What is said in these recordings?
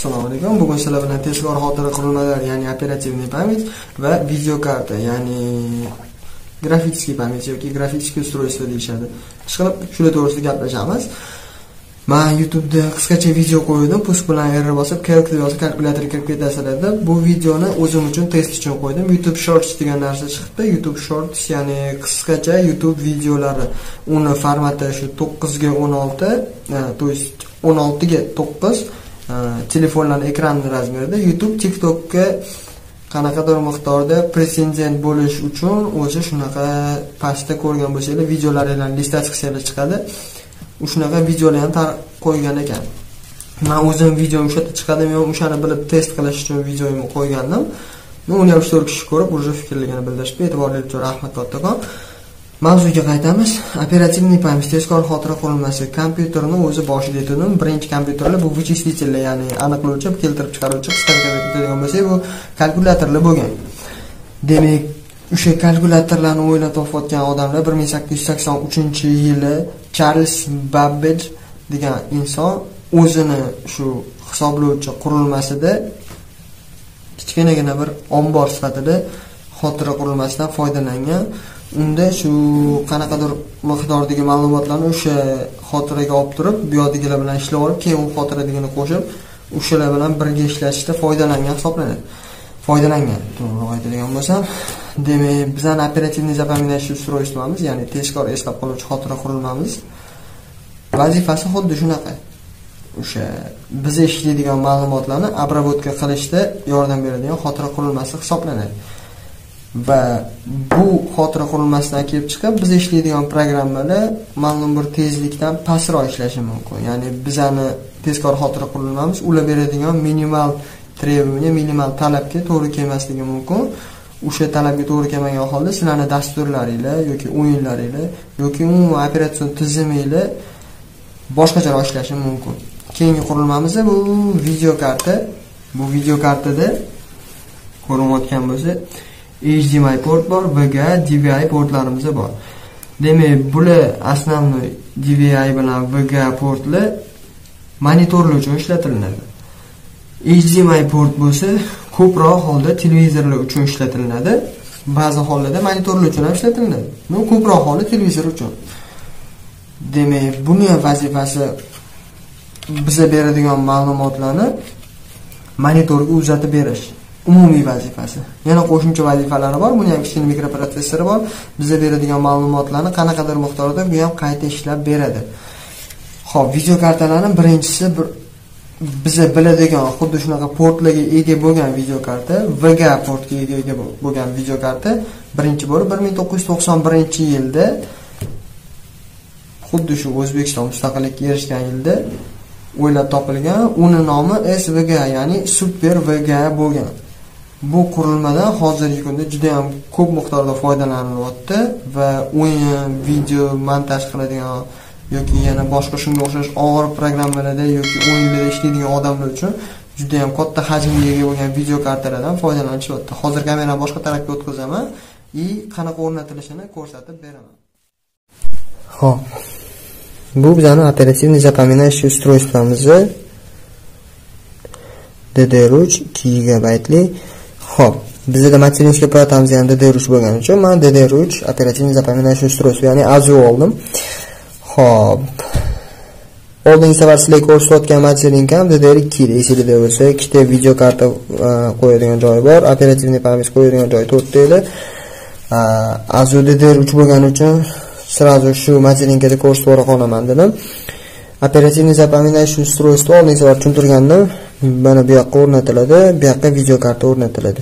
Assalomu alaykum. Bugun sizlar bilan tezkor xotira qurilmalari, ya'ni operativniy pamять va videokarta, ya'ni grafический pamять yoki grafический устройство deyishadi. Ishqilib shular to'g'risida gaplashamiz. Men YouTube'da qisqacha video qo'ydim. Pus bilan error bosib, kalkulyator yozib kalkulyatorga kirib ketasizlar deb. Bu videoni o'zim uchun test uchun qo'ydim. YouTube Shorts degan narsa chiqdi. YouTube Shorts, ya'ni qisqacha YouTube videolari. Uni formati shu 9 ga 16, то есть 16 ga 9 telefonlarni ekrani razmerida YouTube TikTokka qanaqadir miqdorda pretendent bo'lish uchun o'zi shunaqa pastda ko'rgan bo'lsanglar videolaringlarni listasi qilsanglar chiqadi. Shunaqa videolarni qo'ygan ekan. Man o'zim videom o'sha yerda chiqadi men o'shani bilib test qilish uchun videomni qo'ygandim. Uni ham uch to'rt kishi ko'rib уже fikrligini bildirishdi e'tiborli uchun rahmat kattakon Mavzuga qaytamiz. Operativniy pamять tezkor xotira qurilmasi kompyuterni o'zi boshida aytdim. Birinchi kompyuterlar bu вычислительный ya'ni aniqlovchi, keltirib chiqaruvchi, qisqartirib bo'lsak, bu kalkulyatorlar bo'lgan. Demak, o'sha kalkulyatorlarni o'ylab topayotgan odamlar 1883-yili Charles Babbage degan inson o'zini shu hisoblovchi qurilmasida kichkinagina bir ombor sifatida xotira qurilmasidan foydalangan. Unda shu qanaqadir miqdordagi ma'lumotlarni o'sha xotiraga olib turib bu yoqdagilar bilan ishlab olib keyin u xotiradagini qo'shib o'shalar bilan birga ishlatishda foydalangan hisoblanadi. Foydalangan. To'g'riroq aytadigan bo'lsam demak bizani operativniy запоминающий устройствоmiz ya'ni tezkor eslab qoluvchi xotira qurilmamiz. Vazifasi xuddi shunaqa. O'sha biz eshitadigan ma'lumotlarni обработка qilishda yordam beradigan xotira qurilmasi hisoblanadi. Va bu xotira qurilmasidan kelib chiqib biz ishlaydigan programmalar ma'lum bir tezlikdan pastroq ishlashi mumkin. Ya'ni bizani tezkor xotira qurilmamiz ular beradigan minimal требование minimal talabga to'g'ri kelmasligi mumkin. O'sha talabga to'g'ri kelmagan holda sizlarni dasturlaringlar yoki o'yinlaringlar yoki umuman operatsion tiziminglar boshqacharoq ishlashi mumkin. Keyingi qurilmamiz bu video karta bu video kartada ko'rinayotgan bo'lsa HDMI port bor, VGA, DVI portlarimiz bor. Demak, bular основной DVI bilan VGA portlar monitorlar uchun ishlatiladi. HDMI port bo'lsa, ko'proq holda televizorlar uchun ishlatiladi. Ba'zi hollarda monitorlar uchun ham ishlatiladi. Bu ko'proq holda televizor uchun. Demak, buni vazifasi bizga beradigan ma'lumotlarni monitorga uzatib berish. Umumiy vazifasi. Yana qo'shimcha vazifalari bor. Buni ham kichkina mikroprotsessori bor. Bizga beradigan ma'lumotlarni qanaqadir miqdorda bu ham qayta ishlab beradi. Xo'p, videokartalarni birinchisi bir biza biladigan xuddi shunaqa portlarga ega bo'lgan video karta, VGA portga ega bo'lgan video karta birinchi bo'lib 1991-yilda xuddi shu O'zbekiston mustaqillikka erishgan yilda o'ylab topilgan. Uni nomi svg ya'ni Super VGA bo'lgan. Bu qurilmadan hozirgi kunda juda ham ko'p miqdorda foydalanilyapti va o'yin video montaj qiladigan yoki yana boshqa shunga o'xshash og'ir programmalarda yoki o'yinlarda ishlaydigan odamlar uchun juda ham katta hajmga ega bo'lgan video kartalardan foydalanishyapti. Hozir kamerani boshqa tarafga o'tkazaman и qanaqa o'rnatilishini ko'rsatib beraman. Ho'p bu bizani оперативный запоминающий устройствоmizni ddr3 2 gigabaytli Xo'p, bizda materinsga platamiz ham DDR3 bo'lgani uchun men DDR3 operativniy запоминающий устройство, ya'ni AZU oldim. Xo'p. Oldingi safar sizlarga ko'rsatayotgan materinka ham DDR2 esingizda bo'lsa, ikkita video karta e, qo'yadigan joyi bor, operativniy pamять qo'yadigan joyi 4 ta edi. E, AZU DDR3 bo'lgani uchun srazu shu materinkada ko'rsatib o'ra qolaman dedim. Operativni запоминающий устройство oldingi safar tushuntirgandim. mana bu yoqqa o'rnatiladi. Bu yoqqa video karta o'rnatiladi.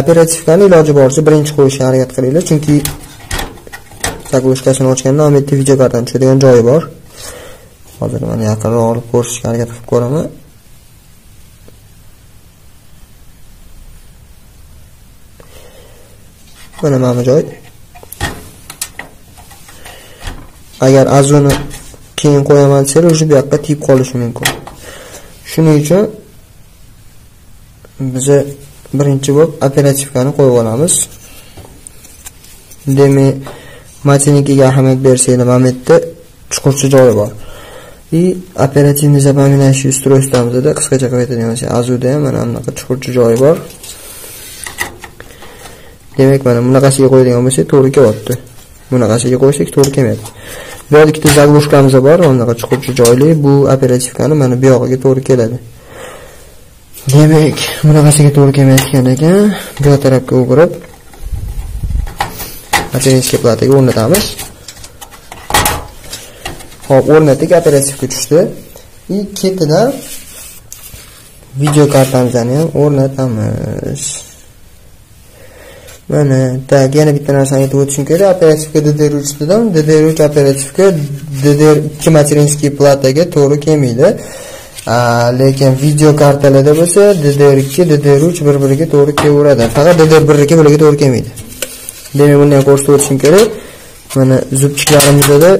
Operativkani iloji boricha birinchi qo'yishga harakat qilinglar chunki zaglушкасini ochganda mana bu yerda video kartani tushadigan joyi bor. Hozir mana yaqinroq olib ko'rishga harakat qilib ko'raman. Mana mana bu joy agar azuni keyin qo'yaman desanglar уже bu yoqqa tegib qolishi mumkin. Shuning uchun biza birinchi bo'lib operativkani qo'yib olamiz. Demak matinikiga ahamiyat bersanglar mana bu yerda chuqurcha joyi bor. И оперативный запоминающий устройствомizda qisqacha qilib aytadigan bo'lsak azuda ham mana bunaqa chuqurcha joyi bor. Demak mana bunaqasiga qo'yadigan bo'lsak to'g'ri kelyapti bunaqasiga qo'ysak to'g'ri kelmayapti. Bu yerda ikkita zaglушкamiz bor anaqa chuqurcha joyli bu operativkani mana bu yog'iga to'g'ri keladi. Demak bunaqasiga to'g'ri kelmayotgan ekan bu tarafga o'girib materialskiy plataga o'rnatamiz. Hop o'rnatdik operativga tushdi. И ketidan video kartamizni ham o'rnatamiz. Mana так yana bitta narsani aytib o'tishim kerak operativka ddr3 dedim ddr uch operativka ddr2 materinskiy plataga to'g'ri kelmaydi. Lekin video kartalarda bo'lsa ddr2 ddr3 bir biriga to'g'ri kelaveradi. Faqat ddr1 bularga to'g'ri kelmaydi. Demak buni ham ko'rsatib o'tishim kerak mana zubchiklarimizda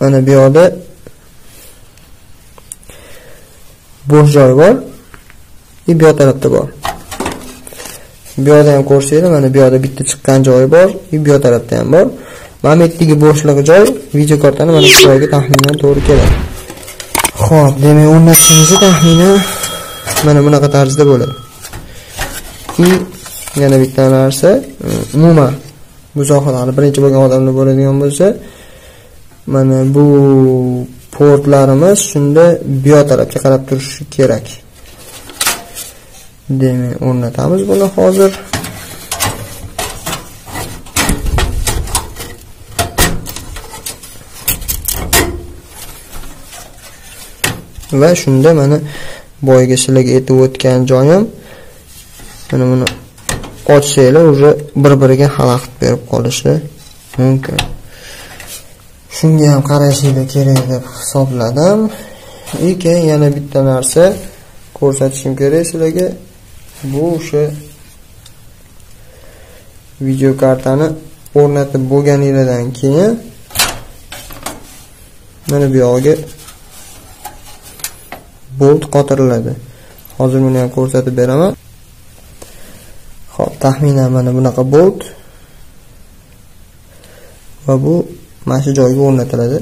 mana bu yoqda bo'sh joy bor. И bu yoq tarafda bor. Bu yoqda ham ko'rsanglar mana bu yoqda bitta chiqqan joyi bor и bu tarafda ham bor. Mana bu yerdagi bo'shliq joy video kartani mana shu joyga taxminan to'g'ri keladi. Ho'p demak o'rnatishimizni taxminan mana bunaqa tarzda bo'ladi. И yana bitta narsa umuman bu sohada birinchi bo'lgan odamlar bo'ladigan bo'lsa mana bu portlarimiz shunda bu tarafga qarab turishi kerak. Demak o'rnatamiz buni hozir. Va shunda mana boyagi sizlarga aytib o'tgan joyim. Mana buni ochsanglar уже bir biriga xalaqit berib qolishi mumkin. Shunga ham qarashinglar kerak deb hisobladim. И keyin yana bitta narsa ko'rsatishim kerak sizlarga. Bu o'sha video kartani o'rnatib bo'lganinglardan keyin mana bu yog'iga bolt qotiriladi hozir buni ham ko'rsatib beraman Xo'p, taxminan mana bunaqa bolt va bu mana shu joyga o'rnatiladi.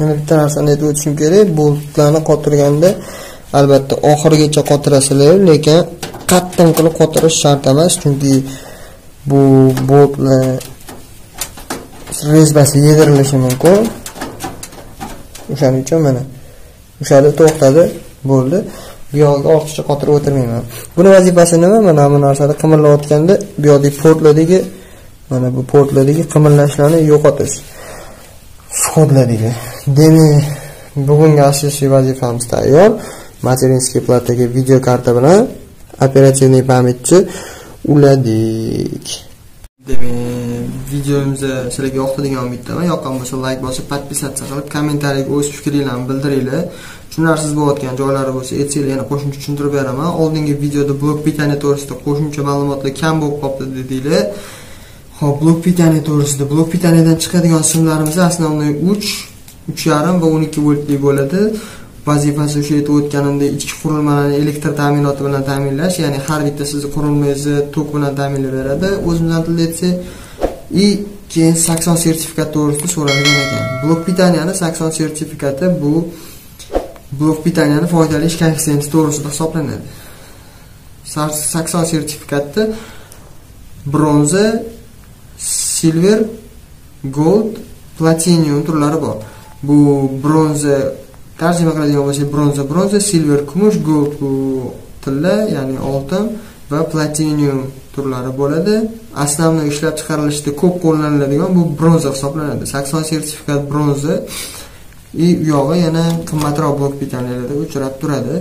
Yana bitta narsani aytib o'tishim kerak. Boltlarni qotirganda albatta oxirigacha qotirasizlar lekin qattiq qilib qotirish shart emas chunki bu boltlar rezbasi yedirilishi mumkin. O'shaning uchun mana o'shada to'xtadi bo'ldi. Bu yog'iga ortiqcha qotirib o'tirmayman. Buni vazifasi nima? Mana bu narsani qimirlayotganda bu yoqdagi portlardagi mana bu portlardagi qimirlashlarni yo'qotish. Shodladiki demak bugungi asosiy vazifamiz tayyor. Materinskiy plataga video karta bilan operativniy pamyatchi uladik. Demak videomizni sizlarga yoqdi degan umiddaman. Yoqqan bo'lsa layk bosib подписаться qilib kommentariyga o'z fikringlarni bildiringlar. Tushunarsiz bo'layotgan joylari bo'lsa aytsanglar yana qo'shimcha tushuntirib beraman. Oldingi videoda blok pitaniya to'g'risida qo'shimcha ma'lumotlar kam bo'lib qolibdi dedinglar Xo'p, blok pitani to'g'risida blok pitaniyadan chiqadigan simlarimiz основной 3 3,5 va 12 voltli bo'ladi. Vazifasi o'sha aytib o'tganimdek ichki qurilmalarni elektr ta'minoti bilan ta'minlash, ya'ni har bitta sizni qurilmangizni tok bilan ta'minlab beradi. O'zimizdan tilda aytsak, i keyin sakson sertifikat to'g'risida so'ralgan ekan. Blok pitaniyani sakson sertifikati bu blok pitaniyani foydali ish koeffitsiyenti to'g'risida hisoblanadi. 80 sertifikatda bronza silver gold platinum turlari bor. Bu bronza tarjima qiladigan bo'lsak bronza bronza silver kumush gold bu tilla ya'ni oltin va platinum turlari bo'ladi. Основной ishlab chiqarilishda ko'p qo'llaniladigan bu bronza hisoblanadi. Sakson sertifikat bronza. И u yog'i yana qimmatroq blok pitaniyalarda uchrab turadi.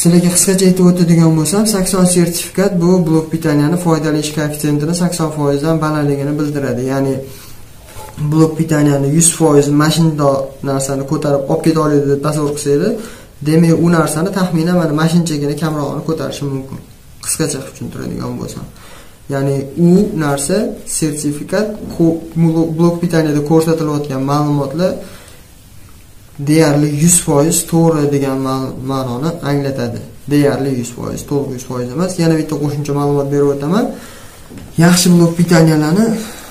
Sizlarga qisqacha aytib o'tadigan bo'lsam 80 sertifikat bu blok pitaniyani foydali ish koeffitsiyentini 80% dan balandligini bildiradi. Ya'ni blok pitaniyani 100% mashinada narsani ko'tarib olib keta oladi deb tasavvur qilsangiz demak u narsani taxminan mana mashinchagina kamrog'ini ko'tarishi mumkin. Qisqacha qilib tushuntiradigan bo'lsam. Ya'ni u narsa sertifikat blok pitaniyada ko'rsatilayotgan ma'lumotlar deyarli 100% to'g'ri degan ma'noni anglatadi. Deyarli 100% to'liq 100% emas. Yana bitta qo'shimcha ma'lumot berib o'taman. Yaxshi blok pitaniyalarni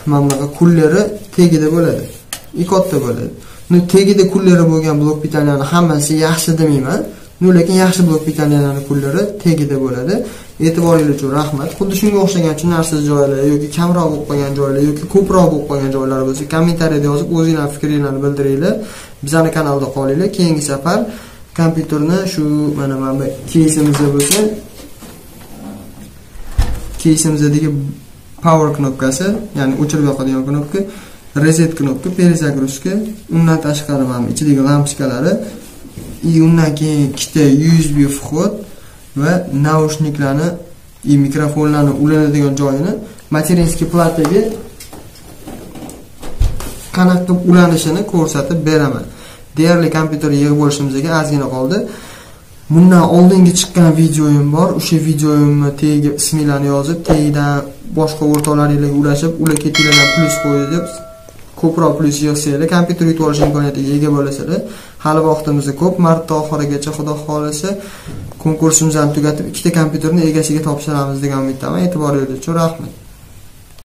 mana bunaqa kullari tagida bo'ladi. Ikotda bo'ladi. Ну tagida kullari bo'lgan blok pitaniyalarni hammasi yaxshi demayman. Ну lekin yaxshi blok pitaniyalarni kullari tagida bo'ladi. E'tiboringiz uchun rahmat. Xuddi shunga o'xshagan tushunarsiz joylar yoki kamroq bo'lib qolgan joylar yoki ko'proq bo'lib qolgan joylar bo'lsa kommentariyada yozib o'zinglarni fikringlarni bildiringlar. Bizani kanalda qolinglar keyingi safar kompyuterni shu mana mana bu keysimizda bo'lsa keysimizdagi power knopkasi ya'ni o'chirib yoqadigan knopka reset knopka перезагрузка undan tashqari mana ichidagi lampochkalari и undan keyin ikkita usb vход va naushniklarni и mikrofonlarni ulanadigan joyini materinskiy plataga qanaqa qilib ulanishini ko'rsatib beraman. Deyarli kompyuter yig'ib bo'lishimizga ozgina qoldi. Bundan oldingi chiqqan videoyim bor. O'sha videoyimni tagiga isminglarni yozib tagidan boshqa o'rtoqlaringlarga ulashib ular ketinglardan plyus qo'ydi deb ko'proq plyus yig'sanglar kompyuter yutib olish imkoniyatiga ega bo'lasizlar. Hali vaqtimiz ko'p. Martni oxirigacha xudo xohlasa konkursimizni tugatib ikkita kompyuterni egasiga topshiramiz degan umiddaman. E'tiboringiz uchun rahmat.